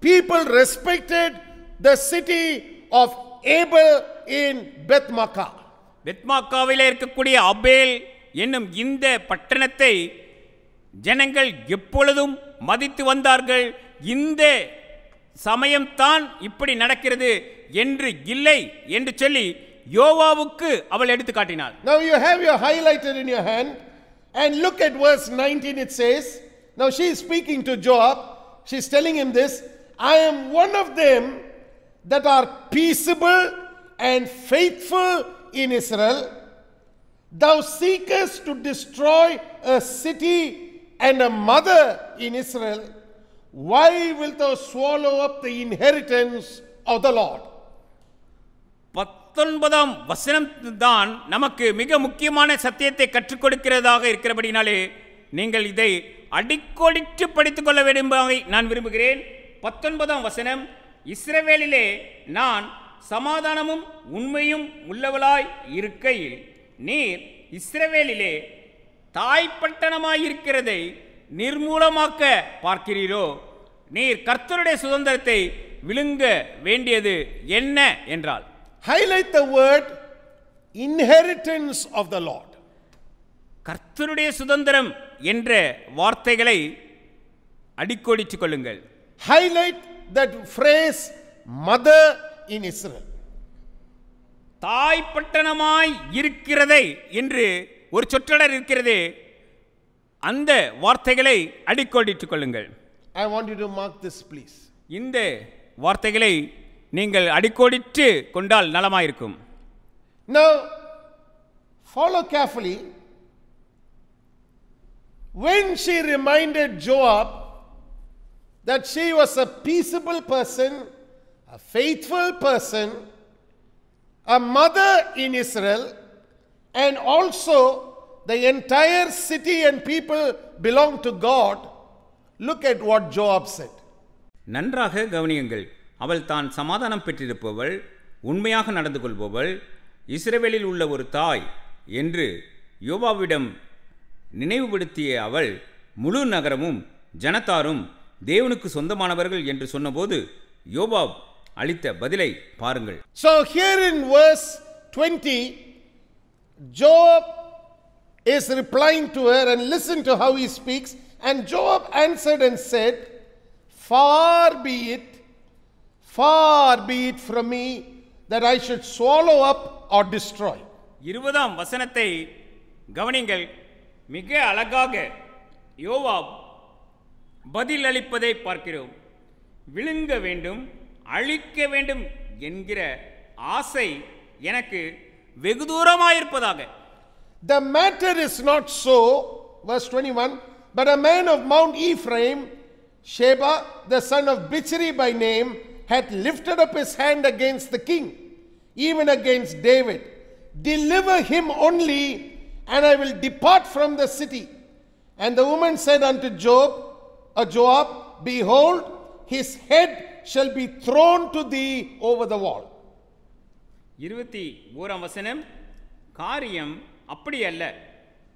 people respected the city of Abel in Beth Makkah. பெத்மாக்காவிலே இருக்கக்கூடிய அபேல் என்னும் இந்த பட்டணத்தை ஜனங்கள் எப்பொழுதும் மதித்து வந்தார்கள் இந்த சமயம்தான் இப்படி நடக்கிறது என்று இல்லை என்று சொல்லி யோவாவுக்கு அவள் எடுத்து காட்டினாள் Now you have your highlighter in your hand, and look at verse 19. It says, Now she is speaking to Joab. she is telling him this I am one of them that are peaceable and faithful in Israel. Thou seekest to destroy a city and a mother in Israel. Why wilt thou swallow up the inheritance of the Lord? பத்தொன்பதாம் வசனம் தான் நமக்கு மிக முக்கியமான சத்தியத்தை கற்றுக் கொடுக்கிறதாக இருக்கிறபடினாலே நீங்கள் இதை அடிக்கோடிட்டு படித்துக் கொள்ள வேண்டும்பதை நான் விரும்புகிறேன் பத்தொன்பதாம் வசனம் இஸ்ரவேலிலே நான் சமாதானமும் உண்மையும் உள்ளவளாய் இருக்கையில் நீர் இஸ்ரவேலிலே தாய்ப்பட்டணமாயிருக்கிறதை நிர்மூலமாக்க பார்க்கிறீரோ? நீர் கர்த்தருடைய சுதந்திரத்தை விழுங்க வேண்டியது என்ன? என்றால் Highlight the word inheritance of the Lord. கர்த்தருடைய சுதந்திரம் என்ற வார்த்தைகளை அடிக்கோடிட்டுக் கொள்ளுங்கள். Highlight that phrase mother in Israel. தாய்ப்பட்டணமாய் இருக்கிறதை என்று ஒரு சொற்றொடர் இருக்கிறதே அந்த வார்த்தைகளை அடிக்கோடிட்டுக் கொள்ளுங்கள் I want you to mark this, please. இந்த வார்த்தைகளை நீங்கள் அடிக்கோடிட்டு கொண்டால் நலமாயிருக்கும் Now, follow carefully. When she reminded Joab that she was a peaceable person, a faithful person, a mother in Israel, and also the entire city and people belong to God, look at what Joab said. நன்றாக கவனியுங்கள் அவள் தான் சமாதானம் பெற்றிருப்பவள் உண்மையாக நடந்து கொள்பவள் இஸ்ரேவேலில் உள்ள ஒரு தாய் என்று யோபாவிடம் நினைவுபடுத்திய அவள் முழு நகரமும் ஜனத்தாரும் தேவனுக்கு சொந்தமானவர்கள் என்று சொன்னபோது யோபாப் அளித்த பதிலை பாருங்கள் So here in verse 20, Joab is replying to her, and listen to how he speaks. And Joab answered and said, Far be it, far be it from me that I should swallow up or destroy. இருபதாம் வசனத்தை கவனிங்கள் மிக அழகாக யோவாப் பதில் அளிப்பதை பார்க்கிறோம் விழுங்க வேண்டும் அழிக்க வேண்டும் என்கிற ஆசை எனக்கு வெகு தூரமாயிருப்பதாக The matter is not so, verse 21, but a man of Mount Ephraim, Sheba, the son of Bichri by name, had lifted up his hand against the king, even against David. Deliver him only, and I will depart from the city. And the woman said unto Job, uh, Joab, Behold, his head shall be thrown to thee over the wall. இருபத்தி ஓராம் வசனம் காரியம் அப்படி அல்ல.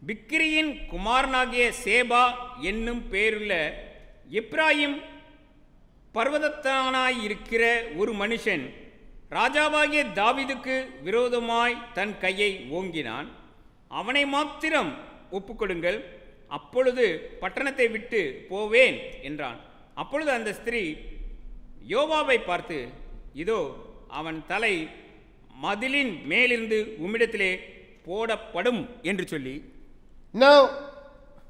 பிக்கிரியின் குமாரனாகிய சேபா என்னும் பேருள்ள எப்ராயிம் பர்வதத்தானாயிருக்கிற ஒரு மனுஷன் ராஜாவாகிய தாவிதுக்கு விரோதமாய் தன் கையை ஓங்கினான். அவனை மாத்திரம் ஒப்புக்கொடுங்கள் அப்பொழுது பட்டணத்தை விட்டு போவேன் என்றான். அப்பொழுது அந்த ஸ்திரீ யோவாவை பார்த்து இதோ அவன் தலை மதிலின் மேலிருந்து உம்மிடத்திலே போடப்படும் என்று சொல்லி Now,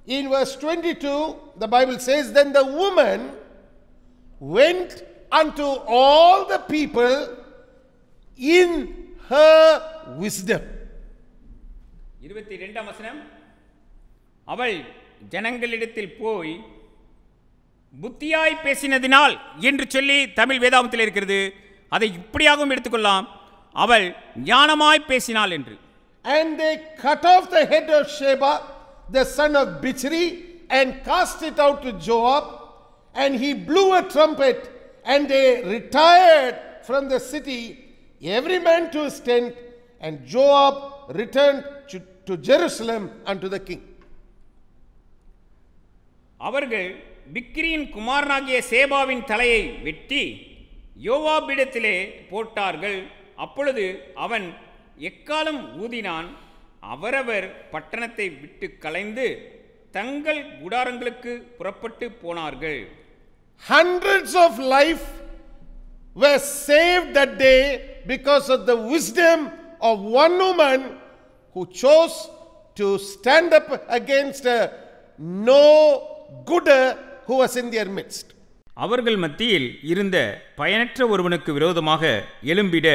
in verse 22, the Bible says, Then the woman went unto all the people in her wisdom. இருபத்தி ரெண்டாம் வசனம் அவள் ஜனங்களிடத்தில் போய் புத்தியாய் பேசினதினால் என்று சொல்லி தமிழ் வேதாகமத்தில் இருக்கிறது அதை இப்படியாகவும் எடுத்துக்கொள்ளலாம் அவள் ஞானமாய் பேசினாள் என்று And they cut off the head of Sheba, the son of Bichri, and cast it out to Joab. And he blew a trumpet, and they retired from the city, every man to his tent. And Joab returned to, to Jerusalem unto the king. அவர்கள் பிக்ரியின் குமாரனாகிய சேபாவின் தலையை வெட்டி யோவாபிடத்திலே போட்டார்கள். அப்பொழுது அவன் எக்காலம் ஊதினான்? அவரவர் பட்டணத்தை விட்டு கலைந்து தங்கள் குடாரங்களுக்கு புறப்பட்டு போனார்கள். Hundreds of life were saved that day because of the wisdom of one woman who chose to stand up against a no gooder who was in their midst. அவர்கள் மத்தியில் இருந்த பயனற்ற ஒருவனுக்கு விரோதமாக எழும்பிட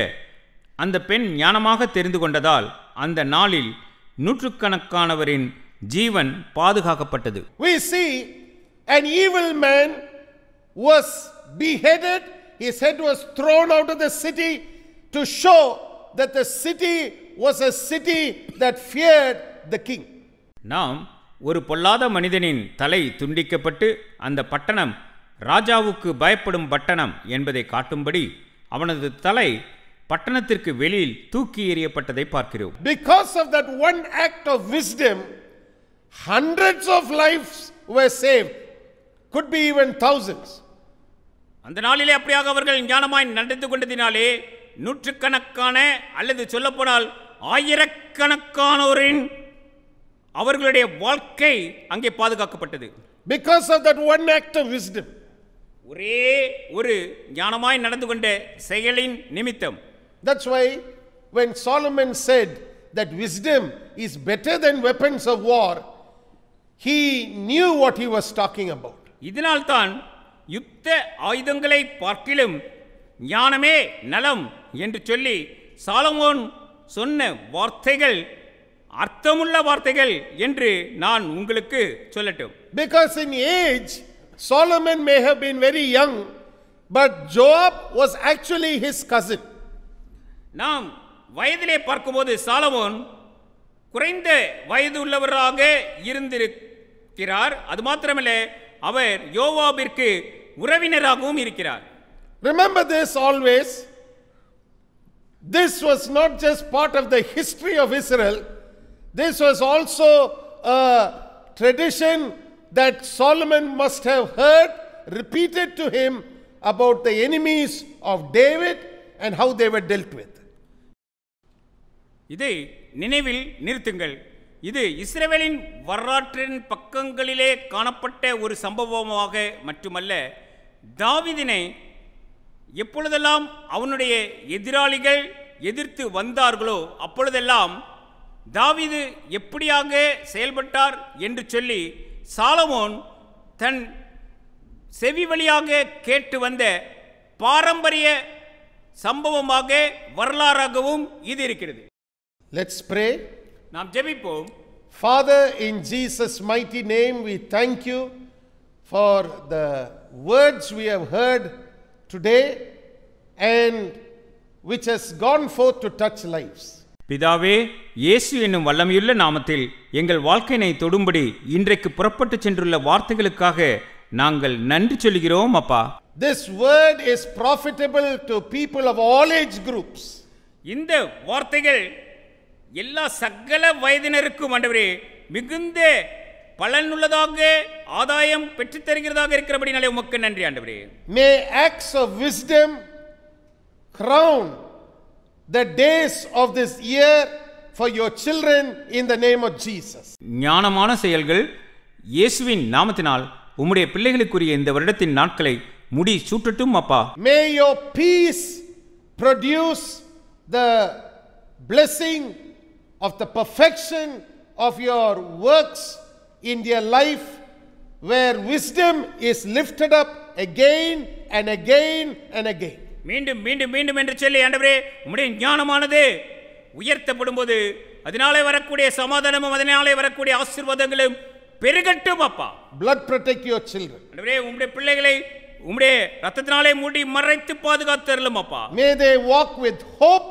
அந்த பெண் ஞானமாக தெரிந்து கொண்டதால் அந்த நாளில் நூற்றுக்கணக்கானவரின் ஜீவன் பாதுகாக்கப்பட்டது We see an evil man was beheaded, his head was thrown out of the city to show that the city was a city that feared the king. நாம் ஒரு பொல்லாத மனிதனின் தலை துண்டிக்கப்பட்டு அந்த பட்டணம் ராஜாவுக்கு பயப்படும் பட்டணம் என்பதை காட்டும்படி அவனது தலை பட்டணத்திற்கு வெளியில் தூக்கி எறியப்பட்டதை பார்க்கிறோம் Because of that one act of wisdom, hundreds of lives were saved, could be even thousands. அந்த நாளிலே அப்படியாக அவர்கள் ஞானமாய் நடந்து கொண்டதினாலே நூற்றுக்கணக்கான அல்லது சொல்லப்போனால் ஆயிரக்கணக்கானோரின் அவர்களுடைய வாழ்க்கை அங்கே பாதுகாக்கப்பட்டது Because of that one act of wisdom. ஒரே ஒரு ஞானமாய் நடந்து கொண்ட செயலின் நிமித்தம் That's why when Solomon said that wisdom is better than weapons of war, he knew what he was talking about. இதனால்தான் யுத்த ஆயுதங்களை பார்க்கிலும் ஞானமே நலம் என்று சொல்லி சாலமோன் சொன்ன வார்த்தைகள் அர்த்தமுள்ள வார்த்தைகள் என்று நான் உங்களுக்கு சொல்லட்டும் Because in age, Solomon may have been very young, but Joab was actually his cousin. நாம் வயதிலே பார்க்கும்போது சாலமோன் குறைந்த வயது உள்ளவராக இருந்திருக்கிறார் அது மாத்திரமல்ல அவர் யோவாபிற்கு உறவினராகவும் இருக்கிறார் Remember this always. This was not just part of the history of Israel, this was also a tradition that Solomon must have heard repeated to him about the enemies of David and how they were dealt with. இதை நினைவில் நிறுத்துங்கள் இது இஸ்ரவேலின் வரலாற்றின் பக்கங்களிலே காணப்பட்ட ஒரு சம்பவமாக மட்டுமல்ல தாவிதினை எப்பொழுதெல்லாம் அவனுடைய எதிராளிகள் எதிர்த்து வந்தார்களோ அப்பொழுதெல்லாம் தாவீது எப்படியாக செயல்பட்டார் என்று சொல்லி சாலமோன் தன் செவி வழியாக கேட்டு வந்த பாரம்பரிய சம்பவமாக வரலாறாகவும் இது இருக்கிறது Let's pray. நாம் ஜெபிப்போம் Father, in Jesus' mighty name, we thank you for the words we have heard today and which has gone forth to touch lives. பிதாவே இயேசு என்னும் வல்லமையுள்ள நாமத்தில் எங்கள் வாழ்க்கையினை தொடும்படி இன்றைக்கு புறப்பட்டு சென்றுள்ள வார்த்தைகளுக்காக நாங்கள் நன்றி சொல்கிறோம் அப்பா This word is profitable to people of all age groups. இந்த வார்த்தைகள் எல்லா சகல வயதினருக்கும் ஆண்டவரே மிகுந்த பலனுள்ளதாக ஆதாயம் பெற்றுத் தருகிறதாக இருக்கிறபடினாலே உமக்கு நன்றி ஆண்டவரே May acts of wisdom crown the days of this year for your children in the name of Jesus. ஞானமான செயல்கள் இயேசுவின் நாமத்தினால் உம்முடைய பிள்ளைகளுக்குரிய இந்த வருடத்தின் நாட்களை முடி சூட்டட்டும் அப்பா May your peace produce the blessing of the perfection of your works in their life, where wisdom is lifted up again and again and again. மீண்டும் மீண்டும் மீண்டும் என்று சொல்லி ஆண்டவரே உம்முடைய ஞானமானது உயர்த்தப்படும் போது அதனாலே வரக்கூடிய சமாதானமும் அதனாலே வரக்கூடிய ஆசீர்வாதங்களும் பெருகட்டும் அப்பா Blood protect your children. ஆண்டவரே உம்முடைய பிள்ளைகளை உம்முடைய ரத்தத்தினாலே மூடி மறைத்து பாதுகாத்தருளும் அப்பா May they walk with hope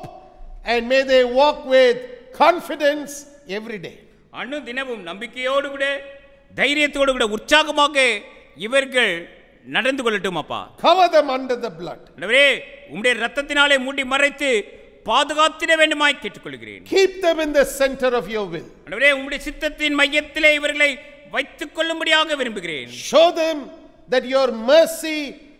and may they walk with confidence every day. அணு தினமும் நம்பிக்கையோடு கூட தைரியத்தோடு கூட உற்சாகமாக இவர்கள் நடந்து கொள்ளட்டும் அப்பா Cover them under the blood. ஆண்டவரே உம்முடைய ரத்தத்தினாலே மூடி மறைத்து பாதுகாத்திட வேண்டுமாய் கேட்டுக்கொள்கிறேன் Keep them in the center of your will. ஆண்டவரே உம்முடைய சித்தத்தின் மையத்திலே இவர்களை வைத்துக் கொள்ளும்படியாக விரும்புகிறேன் Show them that your mercy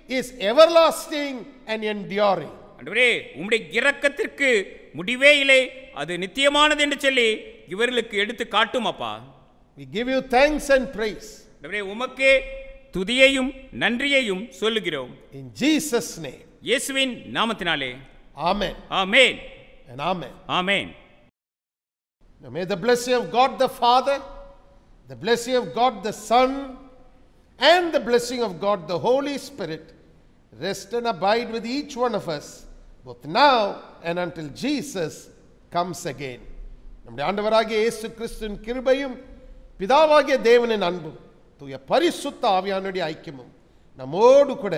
is everlasting and enduring. ஆண்டவரே உம்முடைய இரக்கத்திற்கு முடிவே இல்லை அது நித்தியமானது என்று சொல்லி இவர்களுக்கு எடுத்து காட்டும் அப்பா We give you thanks and praise. ஆண்டவரே உமக்கே துதியையும் நன்றியையும் சொல்லுகிறோம் In Jesus' name. இயேசுவின் நாமத்தினாலே Amen amen and amen. Amen Now may the blessing of God the Father, the blessing of God the Son, and the blessing of God the Holy Spirit rest and abide with each one of us, both now and until Jesus comes again. நம்முடைய ஆண்டவராகிய இயேசு கிறிஸ்துவின் கிருபையும் பிதாவாகிய தேவனின் அன்பும் தூய பரிசுத்த ஆவியானுடைய ஐக்கியமும் நம்மோடு கூட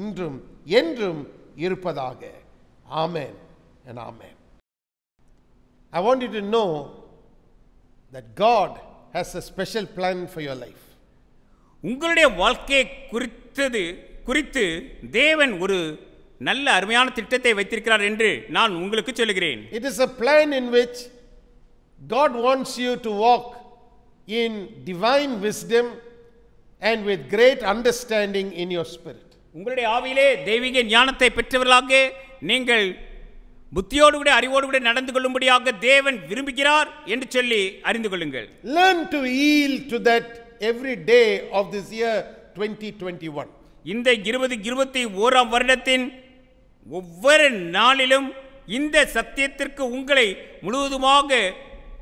இன்றும் என்றும் இருப்பதாக. ஆமேன் என் ஆமேன். I want you to know that God has a special plan for your life உங்களுடைய வாழ்க்கையை குறித்தது குறித்து தேவன் ஒரு நல்ல அருமையான திட்டத்தை வைத்திருக்கிறார் என்று நான் உங்களுக்கு சொல்லுகிறேன். It is a plan in which God wants you to walk in divine wisdom and with great understanding in your spirit. உங்களுடைய ஆவியிலே தெய்வீக ஞானத்தை பெற்றவர்களாக நீங்கள் புத்தியோடு கூட அறிவோடு கூட நடந்து கொள்ளும்படியாக தேவன் விரும்புகிறார் என்று சொல்லி அறிந்து கொள்ளுங்கள் Learn to yield to that every day of this year 2021. இந்த இருபது இருபத்தி ஓராம் வருடத்தின் ஒவ்வொரு நாளிலும் இந்த சத்தியத்திற்கு உங்களை முழுவதுமாக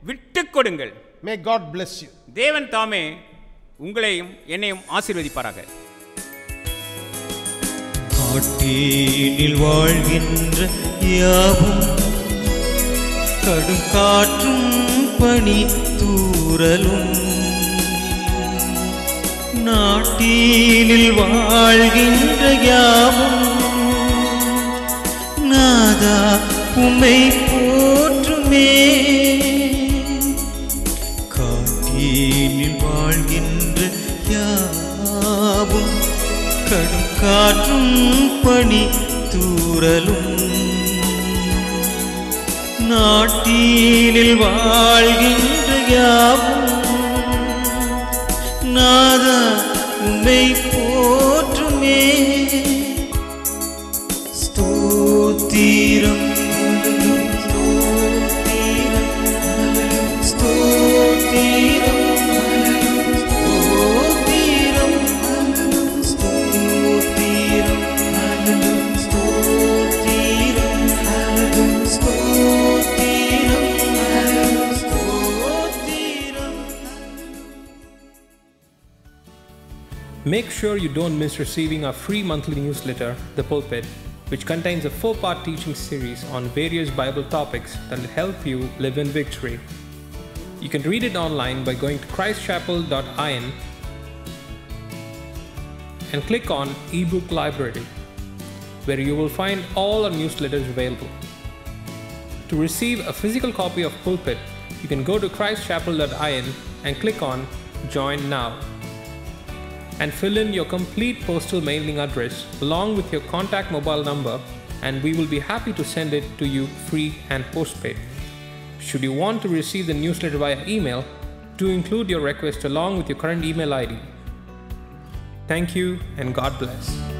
விட்டு கொடுங்கள் May God bless you. தேவன் தாமே உங்களையும் என்னையும் ஆசீர்வதிப்பாராக. காட்டீனில் வாழ்கின்ற யாவும் கடும் காற்றும் பனி தூரலும் நாட்டீனில் வாழ்கின்ற யாவும் நாதா உமை போற்றுமே. காட்டீனில் வாழ்கின்ற யாவும் கடும் காற்றும் பணி தூரலும் நாட்டீனில் வாழ்கின்ற யாவும் நாதா உம்மை போற்றுமே. ஸ்தோத்திரம் ஸ்தோத்திரம் Make sure you don't miss receiving our free monthly newsletter, The Pulpit, which contains a four part teaching series on various Bible topics that will help you live in victory. You can read it online by going to christchapel.in and click on ebook library, where you will find all our newsletters available. To receive a physical copy of Pulpit, you can go to christchapel.in and click on Join Now and fill in your complete postal mailing address along with your contact mobile number, and we will be happy to send it to you free and postpaid. Should you want to receive the newsletter via email, Do include your request along with your current email ID. Thank you and God bless.